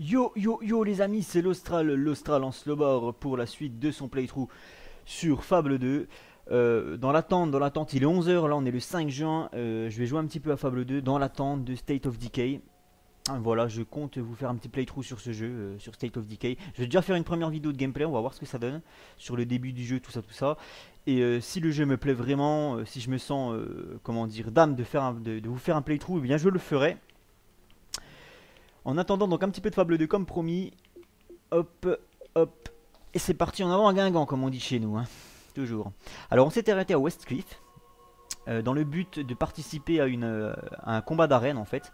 Yo yo yo les amis, c'est l'Austral, l'Austral en slowbar pour la suite de son playthrough sur Fable 2. Euh, dans l'attente, dans l'attente, il est 11h, là on est le 5 juin, euh, je vais jouer un petit peu à Fable 2 dans l'attente de State of Decay. Ah, voilà, je compte vous faire un petit playthrough sur ce jeu, euh, sur State of Decay. Je vais déjà faire une première vidéo de gameplay, on va voir ce que ça donne sur le début du jeu, tout ça, tout ça. Et si le jeu me plaît vraiment, si je me sens, comment dire, d'âme de, faire de, de, vous faire un playthrough, eh bien je le ferai. En attendant donc un petit peu de Fable 2 comme promis. Hop, hop. Et c'est parti en avant à Guingamp comme on dit chez nous. Hein. Toujours. Alors on s'était arrêté à Westcliff. Euh, dans le but de participer à, euh, un combat d'arène en fait.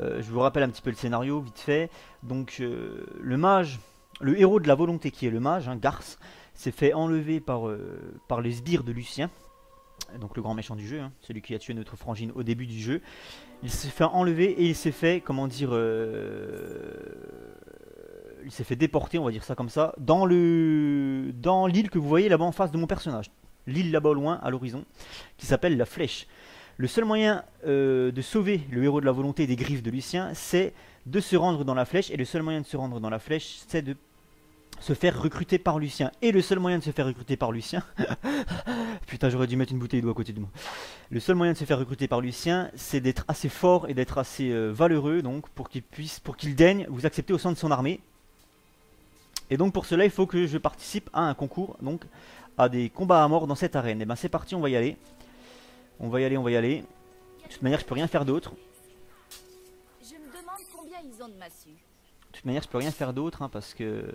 Euh, je vous rappelle un petit peu le scénario vite fait. Donc le mage, le héros de la volonté qui est le mage, hein, Garth, s'est fait enlever par, par les sbires de Lucien donc le grand méchant du jeu, hein, celui qui a tué notre frangine au début du jeu. Il s'est fait enlever et il s'est fait, comment dire, euh, il s'est fait déporter, on va dire ça comme ça, dans le, dans l'île que vous voyez là-bas en face de mon personnage. L'île là-bas au loin, à l'horizon, qui s'appelle la Flèche. Le seul moyen euh, de sauver le héros de la volonté des griffes de Lucien, c'est de se rendre dans la Flèche. Et le seul moyen de se rendre dans la Flèche, c'est de se faire recruter par Lucien. Et le seul moyen de se faire recruter par Lucien... Putain, j'aurais dû mettre une bouteille d'eau à côté de moi. Le seul moyen de se faire recruter par Lucien, c'est d'être assez fort et d'être assez euh, valeureux, donc, pour qu'il puisse, pour qu'il daigne vous accepter au sein de son armée. Et donc pour cela, il faut que je participe à un concours, donc à des combats à mort dans cette arène. Et ben c'est parti, on va y aller. On va y aller, on va y aller. De toute manière, je peux rien faire d'autre. Je me demande combien ils ont de massue. De toute manière, je peux rien faire d'autre hein, parce que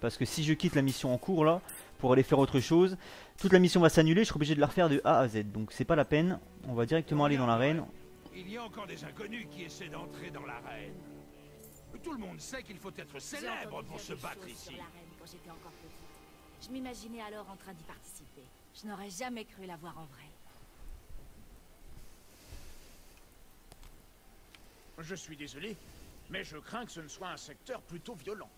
parce que si je quitte la mission en cours là pour aller faire autre chose, toute la mission va s'annuler. Je serai obligé de la refaire de A à Z. Donc c'est pas la peine. On va directement aller dans l'arène. Il y a encore des inconnus qui essaient d'entrer dans l'arène. Tout le monde sait qu'il faut être célèbre pour se battre ici. Je m'imaginais alors en train d'y participer. Je n'aurais jamais cru la voir en vrai. Je suis désolé, mais je crains que ce ne soit un secteur plutôt violent.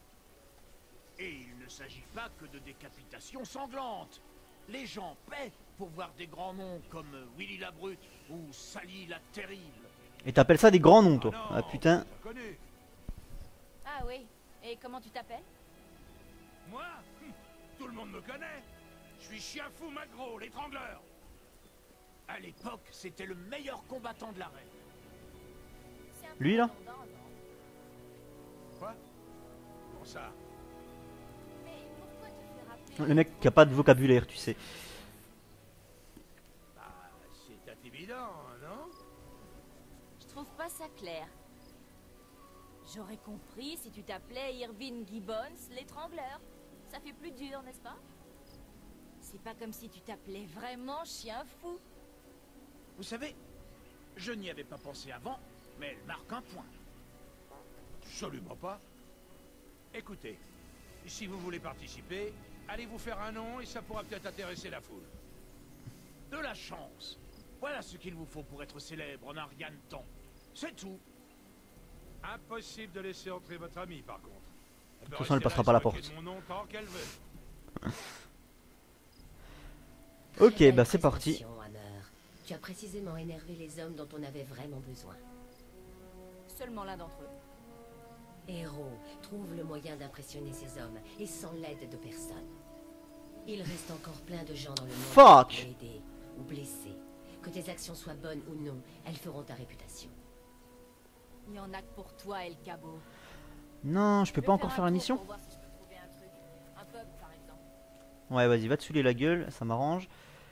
Et il ne s'agit pas que de décapitations sanglantes. Les gens paient pour voir des grands noms comme Willy la Brute ou Sally la Terrible. Et t'appelles ça des grands noms, toi Ah, ah putain. Ah oui. Et comment tu t'appelles? Moi? Tout le monde me connaît. Je suis Chien Fou Magro, l'étrangleur. À l'époque, c'était le meilleur combattant de l'arène. Lui, là? Ça Le mec qui a pas de vocabulaire, tu sais. Bah, c'est évident, non Je trouve pas ça clair. J'aurais compris si tu t'appelais Irving Gibbons, l'étrangleur. Ça fait plus dur, n'est-ce pas C'est pas comme si tu t'appelais vraiment chien fou. Vous savez, je n'y avais pas pensé avant, mais elle marque un point. Absolument pas. Écoutez, si vous voulez participer, allez vous faire un nom et ça pourra peut-être intéresser la foule. De la chance. Voilà ce qu'il vous faut pour être célèbre en un rien de temps. C'est tout. Impossible de laisser entrer votre ami, par contre. De toute façon, elle passera pas la porte. ok, bah c'est parti. Tu as précisément énervé les hommes dont on avait vraiment besoin. Seulement l'un d'entre eux. Héros, trouve le moyen d'impressionner ces hommes, et sans l'aide de personne. Il reste encore plein de gens dans le monde Fuck. qui aider ou blesser. Que tes actions soient bonnes ou non, elles feront ta réputation. Il y en a que pour toi, El Cabo. Non, je peux pas encore faire la mission Ouais, vas-y, va te saouler la gueule, ça m'arrange.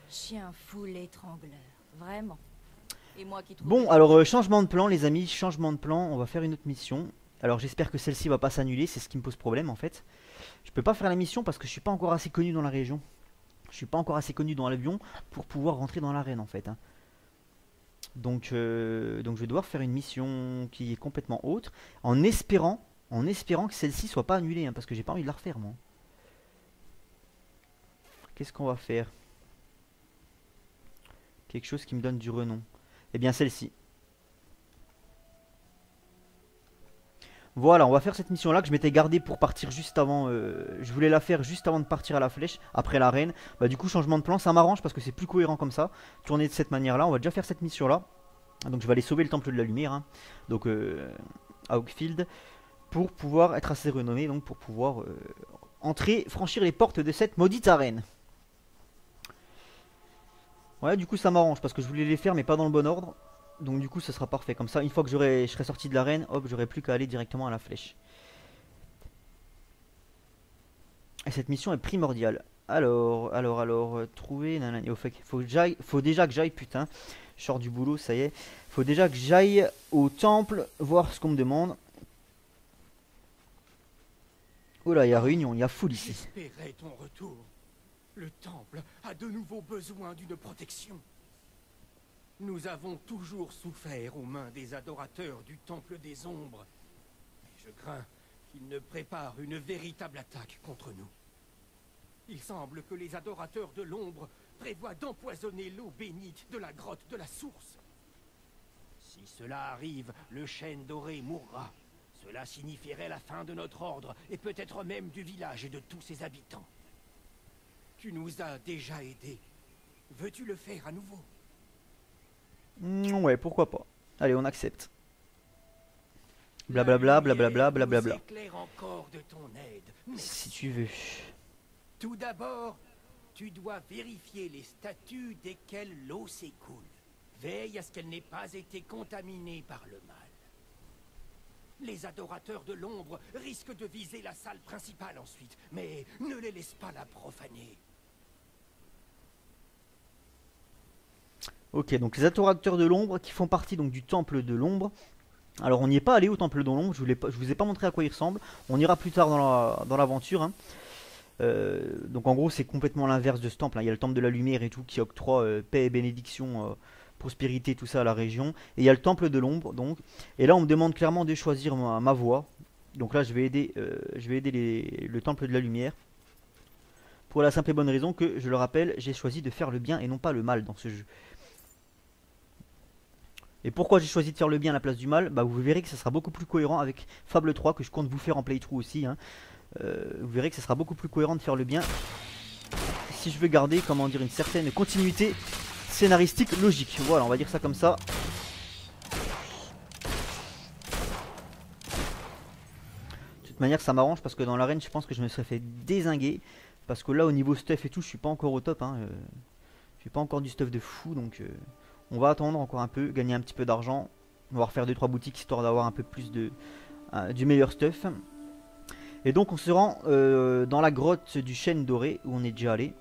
Chien fou l'étrangleur, vraiment. Et moi qui bon, alors euh, changement de plan, les amis, changement de plan. On va faire une autre mission. Alors j'espère que celle-ci va pas s'annuler, c'est ce qui me pose problème en fait. Je peux pas faire la mission parce que je suis pas encore assez connu dans la région. Je suis pas encore assez connu dans l'avion pour pouvoir rentrer dans l'arène en fait. Hein. Donc, euh, donc je vais devoir faire une mission qui est complètement autre, en espérant, en espérant que celle-ci soit pas annulée, hein, parce que j'ai pas envie de la refaire moi. Qu'est-ce qu'on va faire? Quelque chose qui me donne du renom. Eh bien celle-ci. Voilà, on va faire cette mission là que je m'étais gardé pour partir juste avant. Euh, je voulais la faire juste avant de partir à la flèche, après l'arène. Bah, du coup, changement de plan, ça m'arrange parce que c'est plus cohérent comme ça. Tourner de cette manière là, on va déjà faire cette mission là. Donc, je vais aller sauver le temple de la lumière. Hein. Donc, euh, à Oakfield. pour pouvoir être assez renommé, donc pour pouvoir euh, entrer, franchir les portes de cette maudite arène. Ouais, du coup ça m'arrange parce que je voulais les faire mais pas dans le bon ordre. Donc du coup ça sera parfait. Comme ça, une fois que je serai sorti de l'arène, hop, j'aurai plus qu'à aller directement à la flèche. Et cette mission est primordiale. Alors, alors, alors, euh, trouver... Au fait, faut, faut déjà que j'aille, putain. Je sors du boulot, ça y est. Faut déjà que j'aille au temple, voir ce qu'on me demande. Oh là, il y a réunion, il y a foule ici. Ton retour. Le temple a de nouveau besoin d'une protection. Nous avons toujours souffert aux mains des adorateurs du temple des ombres. Je crains qu'ils ne préparent une véritable attaque contre nous. Il semble que les adorateurs de l'ombre prévoient d'empoisonner l'eau bénite de la grotte de la source. Si cela arrive, le chêne doré mourra. Cela signifierait la fin de notre ordre, et peut-être même du village et de tous ses habitants. Tu nous as déjà aidés. Veux-tu le faire à nouveau? Mm, Ouais, pourquoi pas. Allez, on accepte. Blablabla, blablabla, blablabla. Si tu veux. Tout d'abord, tu dois vérifier les statues desquelles l'eau s'écoule. Veille à ce qu'elle n'ait pas été contaminée par le mal. Les adorateurs de l'ombre risquent de viser la salle principale ensuite, mais ne les laisse pas la profaner. Ok, donc les adorateurs de l'ombre qui font partie donc du temple de l'ombre. Alors on n'y est pas allé au temple de l'ombre, je, ne vous ai pas montré à quoi il ressemble. On ira plus tard dans l'aventure. Hein. Euh, donc en gros c'est complètement l'inverse de ce temple. Hein. Il y a le temple de la lumière et tout qui octroie euh, paix et bénédiction euh, prospérité, tout ça à la région. Et il y a le temple de l'ombre, donc. Et là, on me demande clairement de choisir ma, voie. Donc là, je vais aider, je vais aider le temple de la lumière. Pour la simple et bonne raison que, je le rappelle, j'ai choisi de faire le bien et non pas le mal dans ce jeu. Et pourquoi j'ai choisi de faire le bien à la place du mal? Bah vous verrez que ça sera beaucoup plus cohérent avec Fable 3 que je compte vous faire en playthrough aussi. Hein. Euh, vous verrez que ça sera beaucoup plus cohérent de faire le bien. Si je veux garder, comment dire, une certaine continuité scénaristique logique. Voilà, on va dire ça comme ça. De toute manière, ça m'arrange parce que dans l'arène, je pense que je me serais fait désinguer. Parce que là, au niveau stuff et tout, je suis pas encore au top. Hein. Euh, je suis pas encore du stuff de fou. Donc, euh, on va attendre encore un peu, gagner un petit peu d'argent. On va refaire 2-3 boutiques histoire d'avoir un peu plus de euh, du meilleur stuff. Et donc, on se rend dans la grotte du chêne doré où on est déjà allé.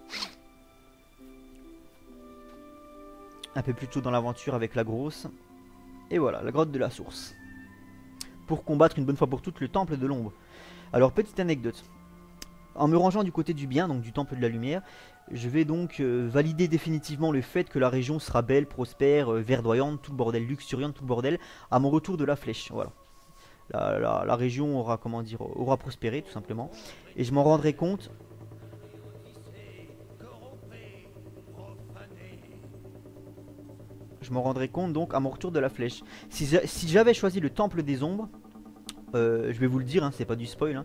un peu plus tôt dans l'aventure avec la grosse. Et voilà, la grotte de la source. Pour combattre une bonne fois pour toutes le temple de l'ombre. Alors, petite anecdote. En me rangeant du côté du bien, donc du temple de la lumière, je vais donc euh, valider définitivement le fait que la région sera belle, prospère, euh, verdoyante, tout le bordel, luxuriante, tout le bordel, à mon retour de la flèche. Voilà. La, région aura, comment dire, aura prospéré, tout simplement. Et je m'en rendrai compte je m'en rendrai compte donc à mon retour de la flèche. Si, j'avais choisi le temple des ombres, euh, je vais vous le dire, hein, c'est pas du spoil. Hein,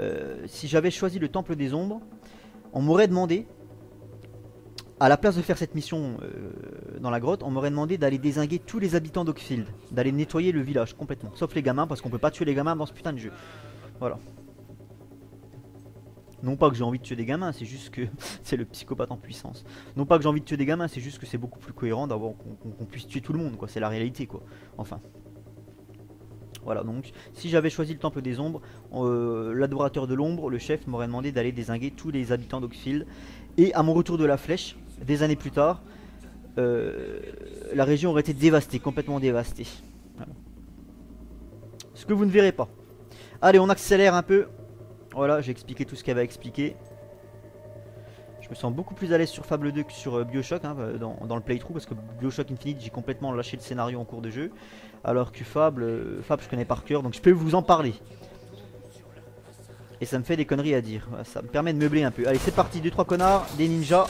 euh, si j'avais choisi le temple des ombres, on m'aurait demandé, à la place de faire cette mission euh, dans la grotte, on m'aurait demandé d'aller désinguer tous les habitants d'Oakfield, d'aller nettoyer le village complètement, sauf les gamins, parce qu'on peut pas tuer les gamins dans ce putain de jeu. Voilà. Non pas que j'ai envie de tuer des gamins, c'est juste que c'est le psychopathe en puissance. Non pas que j'ai envie de tuer des gamins, c'est juste que c'est beaucoup plus cohérent d'avoir qu'on puisse tuer tout le monde, quoi. C'est la réalité, quoi. Enfin. Voilà, donc si j'avais choisi le temple des ombres, euh, l'adorateur de l'ombre, le chef, m'aurait demandé d'aller désinguer tous les habitants d'Oxfield. Et à mon retour de la flèche, des années plus tard, euh, la région aurait été dévastée, complètement dévastée. Ce que vous ne verrez pas. Allez, on accélère un peu. Voilà, j'ai expliqué tout ce avait à expliquer. Je me sens beaucoup plus à l'aise sur Fable 2 que sur euh, Bioshock hein, euh, dans, le playthrough parce que Bioshock Infinite j'ai complètement lâché le scénario en cours de jeu. Alors que Fable, euh, Fable je connais par cœur donc je peux vous en parler. Et ça me fait des conneries à dire. Ça me permet de meubler un peu. Allez c'est parti, 2-3 connards, des ninjas.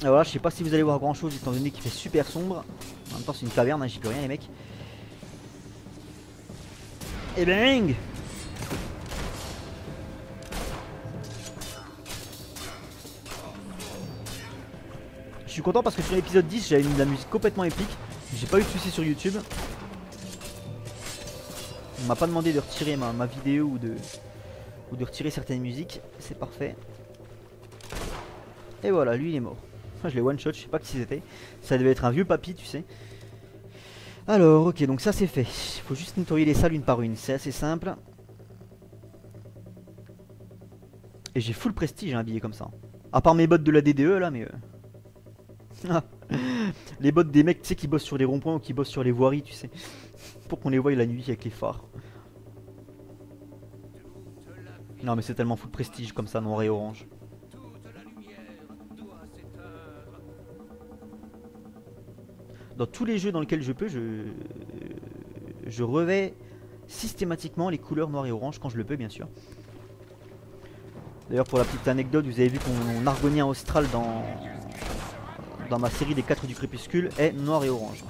Et voilà, je sais pas si vous allez voir grand chose étant donné qu'il fait super sombre. En même temps c'est une caverne, hein, j'y peux rien les mecs. Et bang suis content parce que sur l'épisode 10 j'avais mis de la musique complètement épique. J'ai pas eu de soucis sur YouTube. On m'a pas demandé de retirer ma, vidéo ou de, ou de retirer certaines musiques. C'est parfait. Et voilà, lui il est mort. Je l'ai one shot, je sais pas qui c'était. Ça devait être un vieux papy, tu sais. Alors, ok, donc ça c'est fait. Faut juste nettoyer les salles une par une. C'est assez simple. Et j'ai full prestige un billet comme ça. À part mes bottes de la DDE là, mais. euh, les bottes des mecs, tu sais, qui bossent sur les ronds-points ou qui bossent sur les voiries, tu sais. Pour qu'on les voie la nuit avec les phares. Non, mais c'est tellement full prestige comme ça, noir et orange. Dans tous les jeux dans lesquels je peux, je, je revais systématiquement les couleurs noir et orange quand je le peux, bien sûr. D'ailleurs, pour la petite anecdote, vous avez vu que mon argonien austral dans, dans ma série des 4 du crépuscule est noir et orange.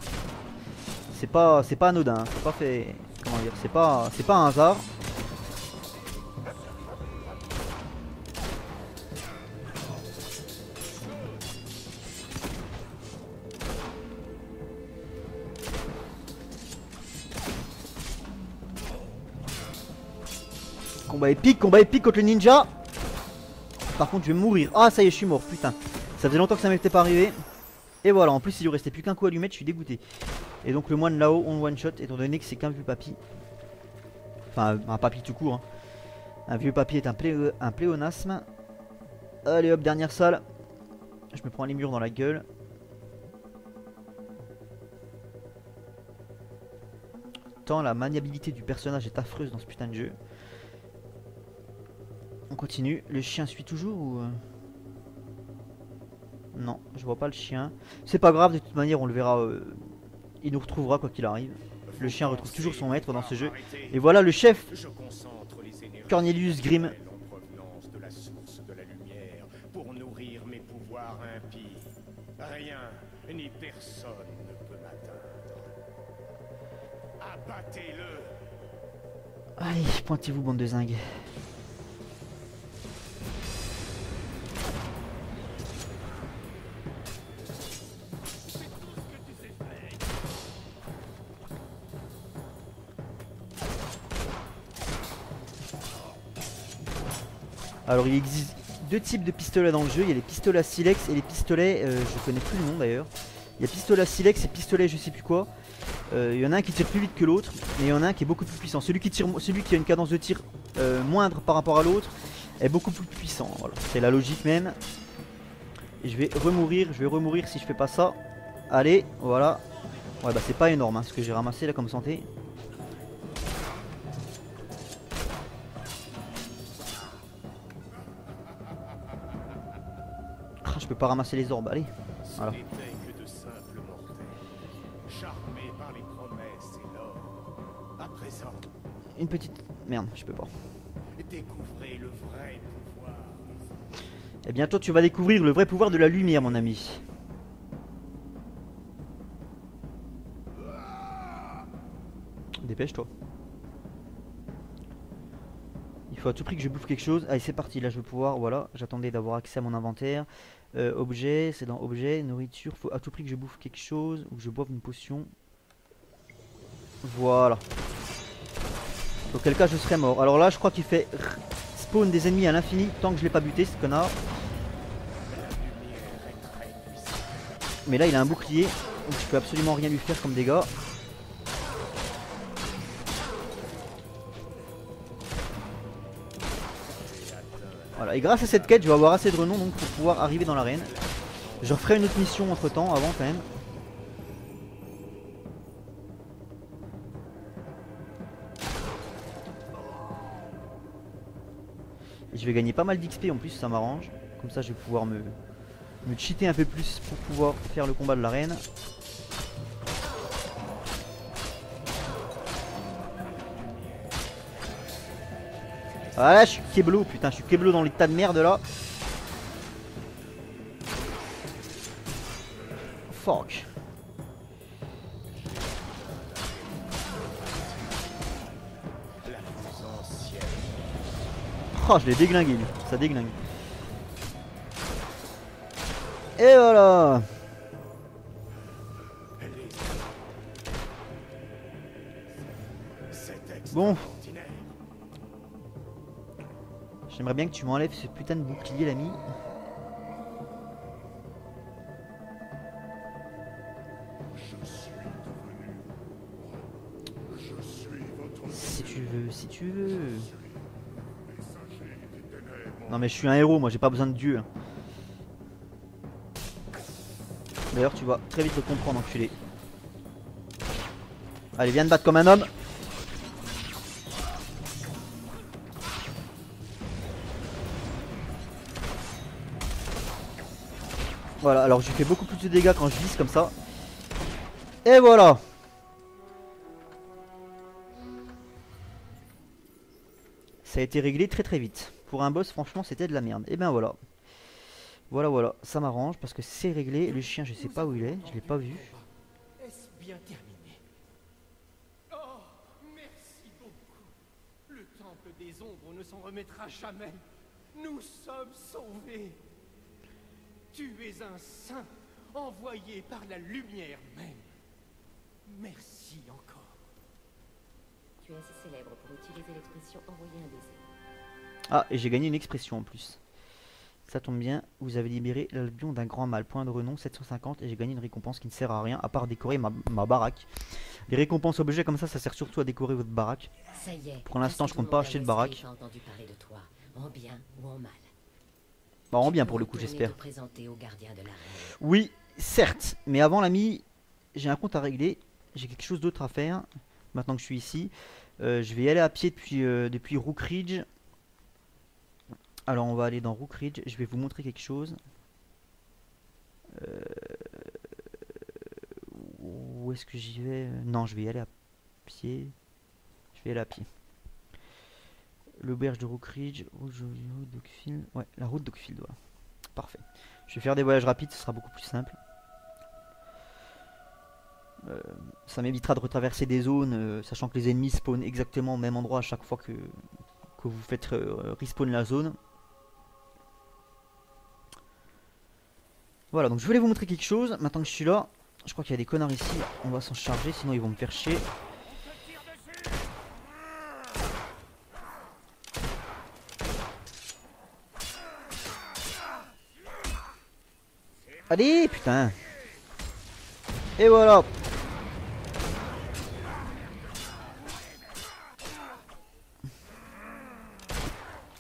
C'est pas, c'est pas anodin, c'est pas fait, comment dire, c'est pas, c'est pas un hasard. Combat épique, combat épique contre le ninja. Par contre, je vais mourir. Ah, ça y est, je suis mort, putain. Ça faisait longtemps que ça m'était pas arrivé. Et voilà, en plus, il lui restait plus qu'un coup à lui je suis dégoûté. Et donc, le moine là-haut, on one shot, étant donné que c'est qu'un vieux papy. Enfin, un papy tout court. hein. Un vieux papy est un, plé un pléonasme. Allez hop, dernière salle. Je me prends les murs dans la gueule. Tant la maniabilité du personnage est affreuse dans ce putain de jeu. On continue. Le chien suit toujours ou... Non, je vois pas le chien. C'est pas grave, de toute manière, on le verra. euh, Il nous retrouvera quoi qu'il arrive. Le chien retrouve toujours son maître dans ce jeu. Et voilà le chef Cornelius Grimm. Rien Allez, pointez-vous, bande de zingues. Alors il existe deux types de pistolets dans le jeu, il y a les pistolets à silex et les pistolets, euh, je connais plus le nom d'ailleurs. Il y a pistolet à silex et pistolet je sais plus quoi. Euh, Il y en a un qui tire plus vite que l'autre, mais il y en a un qui est beaucoup plus puissant. Celui qui, tire, celui qui a une cadence de tir euh, moindre par rapport à l'autre est beaucoup plus puissant. C'est la logique même. Je vais remourir, je vais remourir si je fais pas ça. Allez, voilà. Ouais bah c'est pas énorme hein, ce que j'ai ramassé là comme santé. Pas ramasser les orbes, allez. Voilà. Une petite... Merde, je peux pas. découvrez le vrai pouvoir. Et bientôt tu vas découvrir le vrai pouvoir de la lumière mon ami. Dépêche-toi. Il faut à tout prix que je bouffe quelque chose. Allez c'est parti, là je vais pouvoir, voilà, j'attendais d'avoir accès à mon inventaire. Euh, objet, c'est dans objet, nourriture, faut à tout prix que je bouffe quelque chose ou que je boive une potion. Voilà. Auquel cas je serais mort. Alors là je crois qu'il fait spawn des ennemis à l'infini tant que je l'ai pas buté ce connard. Mais là il a un bouclier donc je peux absolument rien lui faire comme dégâts. Et grâce à cette quête je vais avoir assez de renom donc pour pouvoir arriver dans l'arène. Je referai une autre mission entre temps avant quand même. Et je vais gagner pas mal d'XP en plus, ça m'arrange. Comme ça je vais pouvoir me, me cheater un peu plus pour pouvoir faire le combat de l'arène. Voilà, je suis Keblo, putain, je suis Keblo dans les tas de merde là. Fuck. Oh, je l'ai déglingué lui, ça déglingue. Et voilà Bon. J'aimerais bien que tu m'enlèves ce putain de bouclier, l'ami. Si tu veux, si tu veux. Non mais je suis un héros, moi j'ai pas besoin de dieu. hein. D'ailleurs tu vas très vite le comprendre enculé. Allez viens te battre comme un homme. Voilà, alors je fais beaucoup plus de dégâts quand je vise comme ça. Et voilà Ça a été réglé très très vite. Pour un boss, franchement, c'était de la merde. Et ben voilà. Voilà, voilà. Ça m'arrange parce que c'est réglé. Le chien, je sais pas où il est. Je l'ai pas vu. Oh, merci beaucoup. Le temple des ombres ne s'en remettra jamais. Nous sommes sauvés. Tu es un saint envoyé par la lumière même. Merci encore. Tu es assez célèbre pour utiliser l'expression envoyer un baiser. Ah, et j'ai gagné une expression en plus. Ça tombe bien, vous avez libéré l'albion d'un grand mal. Point de renom 750 et j'ai gagné une récompense qui ne sert à rien à part décorer ma, ma baraque. Les récompenses objets comme ça, ça sert surtout à décorer votre baraque. Ça y est. Pour l'instant, je que compte pas acheter de baraque. l'Escape a entendu parler de toi, en bien ou en mal. Tu bien pour le coup, j'espère. Oui, certes, mais avant l'ami, j'ai un compte à régler. J'ai quelque chose d'autre à faire. Maintenant que je suis ici, Euh, je vais y aller à pied depuis, euh, depuis Rook Ridge. Alors, on va aller dans Rook Ridge. Je vais vous montrer quelque chose. Euh, Où est-ce que j'y vais? Non, je vais y aller à pied. Je vais y aller à pied. L'auberge de Rook Ridge. route de- d'Oakfield. Ouais, la route d'Oakfield, voilà. Parfait. Je vais faire des voyages rapides, ce sera beaucoup plus simple. Euh, ça m'évitera de retraverser des zones, euh, sachant que les ennemis spawnent exactement au même endroit à chaque fois que, que vous faites euh, respawn la zone. Voilà, donc je voulais vous montrer quelque chose. Maintenant que je suis là, je crois qu'il y a des connards ici. On va s'en charger, sinon ils vont me faire chier. Allez, putain. Et voilà.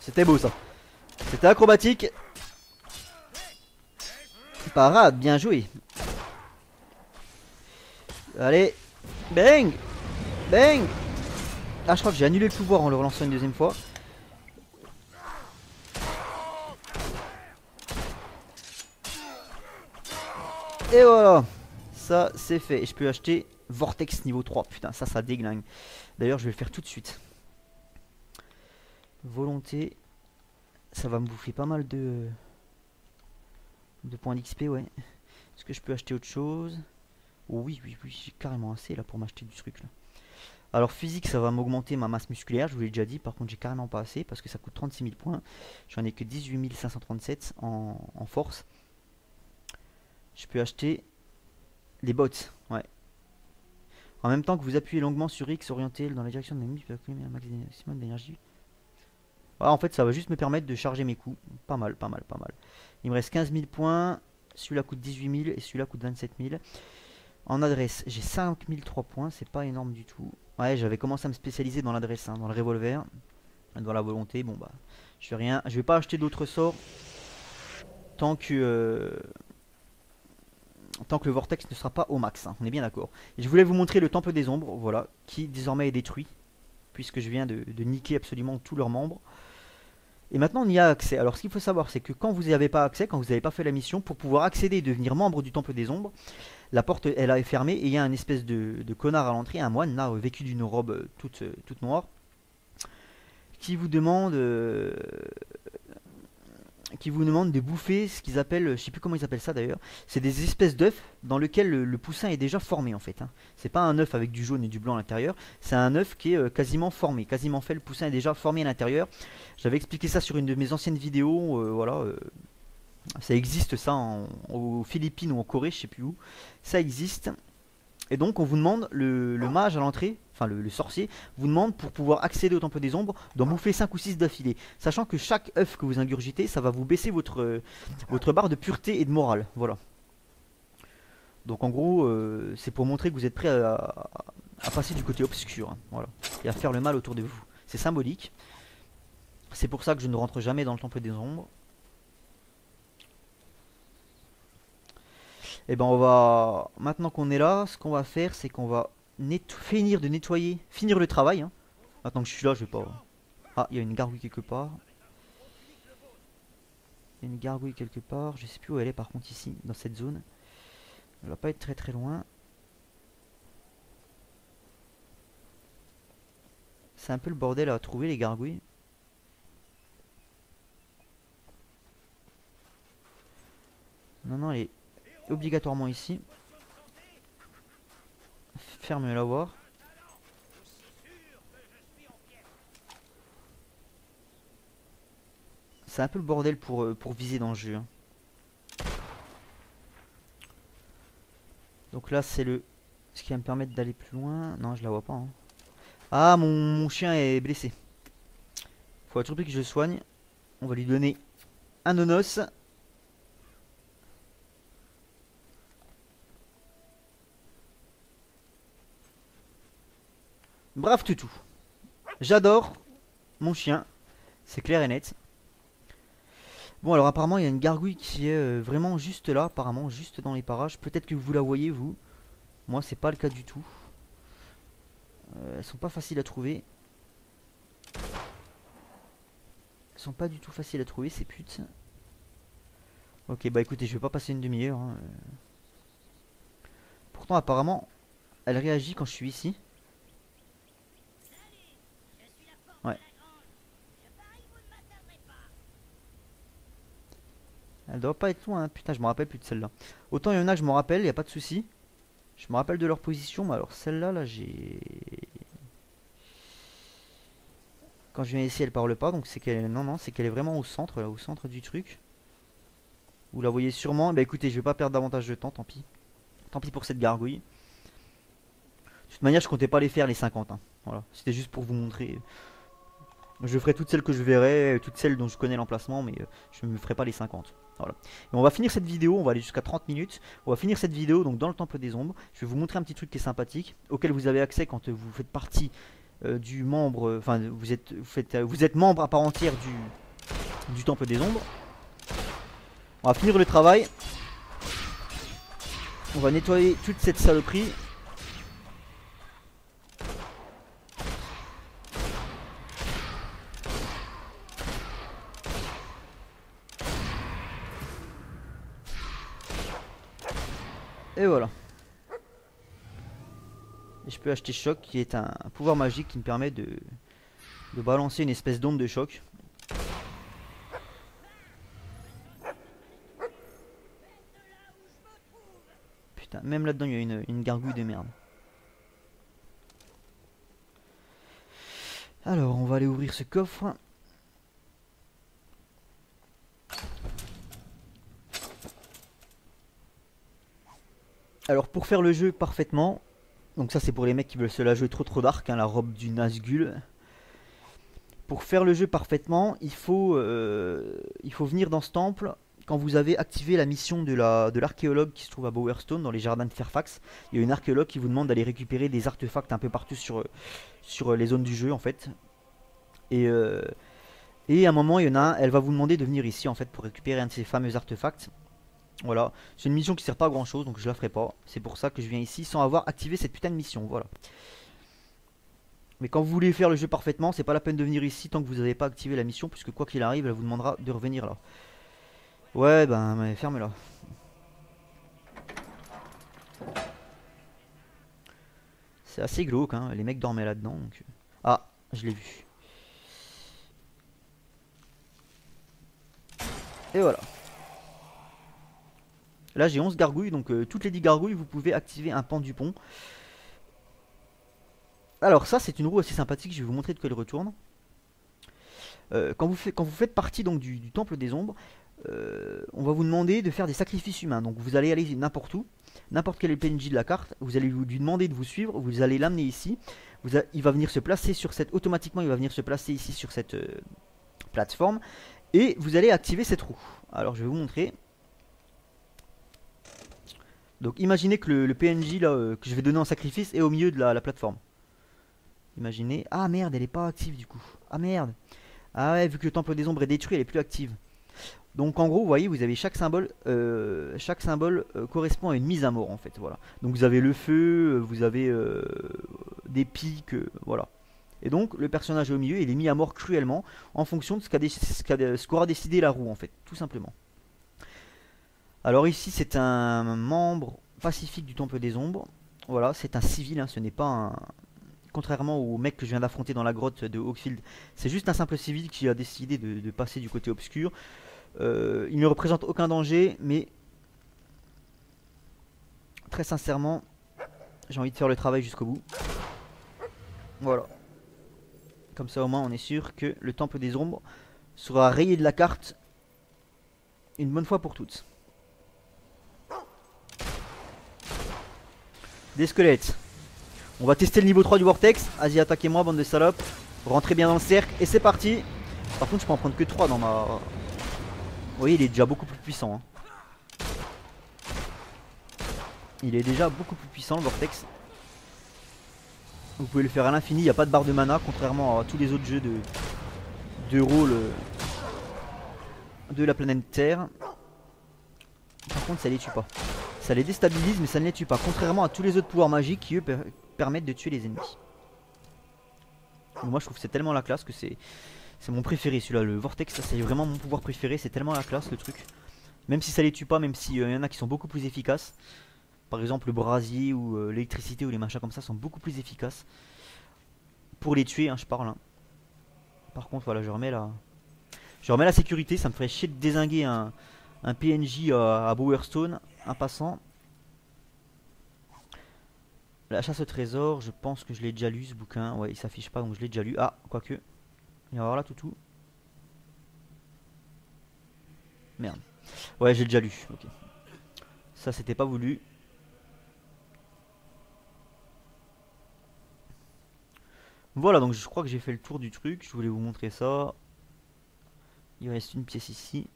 C'était beau ça. C'était acrobatique. Parade, bien joué. Allez. Bang Bang Ah, je crois que j'ai annulé le pouvoir en le relançant une deuxième fois. Et voilà Ça, c'est fait. Et je peux acheter Vortex niveau 3. Putain, ça, ça déglingue. D'ailleurs, je vais le faire tout de suite. Volonté. Ça va me bouffer pas mal de... De points d'XP, ouais. Est-ce que je peux acheter autre chose? Oui, oui, oui, j'ai carrément assez là pour m'acheter du truc là. Alors physique, ça va m'augmenter ma masse musculaire, je vous l'ai déjà dit. Par contre, j'ai carrément pas assez parce que ça coûte 36 000 points. J'en ai que 18 537 en, en force. Je peux acheter les bottes, ouais. En même temps que vous appuyez longuement sur X orienté dans la direction de l'ennemi, vous pouvez un maximum d'énergie. En fait, ça va juste me permettre de charger mes coups. Pas mal, pas mal, pas mal. Il me reste 15 000 points. Celui-là coûte 18 000 et celui-là coûte 27 000. En adresse, j'ai 5003 points. C'est pas énorme du tout. Ouais, j'avais commencé à me spécialiser dans l'adresse, hein, dans le revolver, dans la volonté. Bon, bah, je fais rien. Je vais pas acheter d'autres sorts tant que. euh, Tant que le vortex ne sera pas au max, hein, on est bien d'accord. Je voulais vous montrer le temple des ombres, voilà, qui désormais est détruit, puisque je viens de, niquer absolument tous leurs membres. Et maintenant on y a accès. Alors ce qu'il faut savoir c'est que quand vous n'y avez pas accès, quand vous n'avez pas fait la mission, pour pouvoir accéder et devenir membre du Temple des Ombres, la porte elle est fermée et il y a un espèce de, connard à l'entrée, un moine là, vêtu d'une robe euh, toute, euh, toute noire, qui vous demande euh, qui vous demande de bouffer ce qu'ils appellent, je sais plus comment ils appellent ça d'ailleurs, c'est des espèces d'œufs dans lesquels le, poussin est déjà formé en fait. Hein. C'est pas un œuf avec du jaune et du blanc à l'intérieur, c'est un œuf qui est euh, quasiment formé, quasiment fait, le poussin est déjà formé à l'intérieur. J'avais expliqué ça sur une de mes anciennes vidéos, euh, voilà. euh, ça existe ça aux Philippines ou en Corée, je sais plus où. Ça existe. Et donc on vous demande, le, mage à l'entrée, enfin le, sorcier, vous demande pour pouvoir accéder au temple des ombres d'en bouffer 5 ou 6 d'affilée. Sachant que chaque œuf que vous ingurgitez, ça va vous baisser votre, votre barre de pureté et de morale. Voilà. Donc en gros, euh, c'est pour montrer que vous êtes prêt à, passer du côté obscur. Hein, voilà. Et à faire le mal autour de vous. C'est symbolique. C'est pour ça que je ne rentre jamais dans le temple des ombres. Et eh ben on va maintenant qu'on est là, ce qu'on va faire, c'est qu'on va finir de nettoyer, finir le travail. Hein. Maintenant que je suis là, je vais pas. Ah, il y a une gargouille quelque part. Il y a une gargouille quelque part. Je sais plus où elle est par contre ici, dans cette zone. Elle va pas être très très loin. C'est un peu le bordel à trouver les gargouilles. Non, non, elle est obligatoirement ici. Ferme-la voir. C'est un peu le bordel pour, euh, pour viser dans le jeu. Hein. Donc là c'est le... Ce qui va me permettre d'aller plus loin. Non je la vois pas. Hein. Ah mon, chien est blessé. Faut à tout prix que je le soigne. On va lui donner un nonos. Brave toutou. J'adore mon chien. C'est clair et net. Bon alors apparemment il y a une gargouille qui est euh, vraiment juste là, apparemment juste dans les parages. Peut-être que vous la voyez vous. Moi c'est pas le cas du tout. Euh, elles sont pas faciles à trouver. Elles sont pas du tout faciles à trouver ces putes. Ok bah écoutez je vais pas passer une demi-heure. Hein. Pourtant apparemment elle réagit quand je suis ici. Elle doit pas être loin, hein. putain je me rappelle plus de celle-là. Autant il y en a que je me rappelle, il a pas de souci. Je me rappelle de leur position, mais alors celle-là, là, j'ai... Quand je viens ici, elle parle pas, donc c'est qu'elle... Non, non, c'est qu'elle est vraiment au centre, au centre du truc. Vous la voyez sûrement. Bah écoutez, je vais pas perdre davantage de temps, tant pis. Tant pis pour cette gargouille. De toute manière, je comptais pas les faire les 50. Hein. Voilà, c'était juste pour vous montrer. Je ferai toutes celles que je verrai, toutes celles dont je connais l'emplacement, mais euh, je ne me ferai pas les 50. Voilà. Et on va finir cette vidéo, on va aller jusqu'à 30 minutes. On va finir cette vidéo donc dans le temple des ombres. Je vais vous montrer un petit truc qui est sympathique, auquel vous avez accès quand vous faites partie euh, du membre, euh, enfin vous êtes, vous, euh, vous êtes membre à part entière du, du temple des ombres. On va finir le travail. On va nettoyer toute cette saloperie. Et voilà. Je peux acheter choc qui est un, pouvoir magique qui me permet de, de balancer une espèce d'onde de choc. Putain, même là-dedans il y a une, une gargouille de merde. Alors, on va aller ouvrir ce coffre. Alors pour faire le jeu parfaitement, donc ça c'est pour les mecs qui veulent se la jouer trop trop dark, hein, la robe du Nazgul. Pour faire le jeu parfaitement, il faut, euh, il faut venir dans ce temple quand vous avez activé la mission de l'archéologue qui se trouve à Bowerstone dans les jardins de Fairfax. Il y a une archéologue qui vous demande d'aller récupérer des artefacts un peu partout sur, les zones du jeu en fait. Et, euh, et à un moment, il y en a elle va vous demander de venir ici en fait pour récupérer un de ces fameux artefacts. Voilà, c'est une mission qui sert pas à grand chose, donc je la ferai pas. C'est pour ça que je viens ici sans avoir activé cette putain de mission, voilà. Mais quand vous voulez faire le jeu parfaitement, c'est pas la peine de venir ici tant que vous n'avez pas activé la mission, puisque quoi qu'il arrive, elle vous demandera de revenir là. Ouais, ben, ferme-la. C'est assez glauque, hein. les mecs dormaient là-dedans. Donc... Ah, je l'ai vu. Et voilà. Là j'ai 11 gargouilles, donc euh, toutes les 10 gargouilles vous pouvez activer un pan du pont. Alors ça c'est une roue assez sympathique, je vais vous montrer de quoi elle retourne. Euh, quand, vous faites partie donc du, temple des ombres, euh, on va vous demander de faire des sacrifices humains. Donc vous allez aller n'importe où, n'importe quel PNJ de la carte, vous allez lui demander de vous suivre, vous allez l'amener ici, il va venir se placer sur cette, automatiquement il va venir se placer ici sur cette plateforme, et vous allez activer cette roue. Alors je vais vous montrer. Donc imaginez que le, PNJ euh, que je vais donner en sacrifice est au milieu de la, plateforme. Imaginez. Ah merde, elle est pas active du coup. Ah merde. Ah ouais, vu que le temple des ombres est détruit, elle est plus active. Donc en gros, vous voyez, vous avez chaque symbole, euh, chaque symbole euh, correspond à une mise à mort en fait, voilà. Donc vous avez le feu, vous avez des pics, voilà. Et donc le personnage au milieu, il est mis à mort cruellement en fonction de ce qu'aura décidé la roue en fait, tout simplement. Alors ici c'est un membre pacifique du Temple des Ombres. Voilà, c'est un civil, hein, ce n'est pas un... Contrairement au mec que je viens d'affronter dans la grotte de Hawkfield, c'est juste un simple civil qui a décidé de, passer du côté obscur. Euh, il ne représente aucun danger, mais très sincèrement, j'ai envie de faire le travail jusqu'au bout. Voilà. Comme ça au moins on est sûr que le Temple des Ombres sera rayé de la carte une bonne fois pour toutes. Des squelettes. On va tester le niveau 3 du vortex. Vas-y, attaquez-moi, bande de salopes. Rentrez bien dans le cercle. Et c'est parti. Par contre, je peux en prendre que 3 dans ma... Vous voyez, il est déjà beaucoup plus puissant. Hein. Il est déjà beaucoup plus puissant, le vortex. Vous pouvez le faire à l'infini. Il n'y a pas de barre de mana, contrairement à tous les autres jeux de, de rôle euh, de la planète Terre. Par contre, ça les tue pas. Ça les déstabilise mais ça ne les tue pas. Contrairement à tous les autres pouvoirs magiques qui eux permettent de tuer les ennemis. moi je trouve que c'est tellement la classe que c'est c'est mon préféré celui-là. Le Vortex ça c'est vraiment mon pouvoir préféré. C'est tellement la classe le truc. Même si ça les tue pas, même s'il euh, y en a qui sont beaucoup plus efficaces. Par exemple le brasier ou euh, l'électricité ou les machins comme ça sont beaucoup plus efficaces. Pour les tuer hein, je parle. Hein. Par contre voilà je remets la... Je remets la sécurité. Ça me ferait chier de désinguer un, PNJ à, à Bowerstone un passant. La chasse au trésor, je pense que je l'ai déjà lu ce bouquin. Ouais, il s'affiche pas donc je l'ai déjà lu. Ah, quoique. Il va voir là, toutou. Merde. Ouais, j'ai déjà lu. Ok. Ça, c'était pas voulu. Voilà, donc je crois que j'ai fait le tour du truc. Je voulais vous montrer ça. Il reste une pièce ici.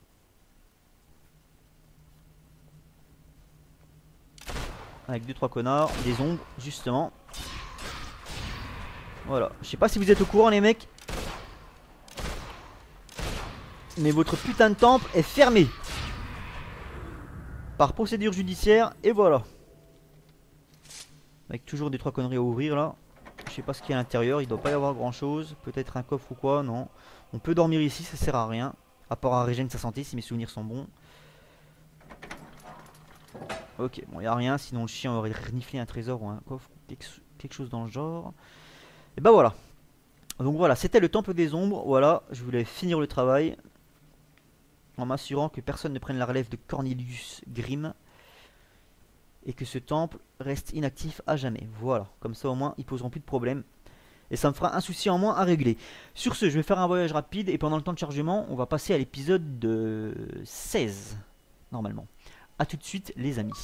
Avec 2-3 connards, des ombres, justement. Voilà. Je sais pas si vous êtes au courant, les mecs. Mais votre putain de temple est fermé. Par procédure judiciaire, et voilà. Avec toujours des trois conneries à ouvrir là. Je sais pas ce qu'il y a à l'intérieur, il doit pas y avoir grand chose. Peut-être un coffre ou quoi, non. On peut dormir ici, ça sert à rien. À part à régénérer sa santé si mes souvenirs sont bons. Ok, bon, il a rien, sinon le chien aurait reniflé un trésor ou un coffre, quelque chose dans le genre. Et bah voilà. Donc voilà, c'était le temple des ombres. Voilà, je voulais finir le travail en m'assurant que personne ne prenne la relève de Cornelius Grimm et que ce temple reste inactif à jamais. Voilà, comme ça au moins ils poseront plus de problème et ça me fera un souci en moins à régler. Sur ce, je vais faire un voyage rapide et pendant le temps de chargement, on va passer à l'épisode de 16 normalement. A tout de suite les amis.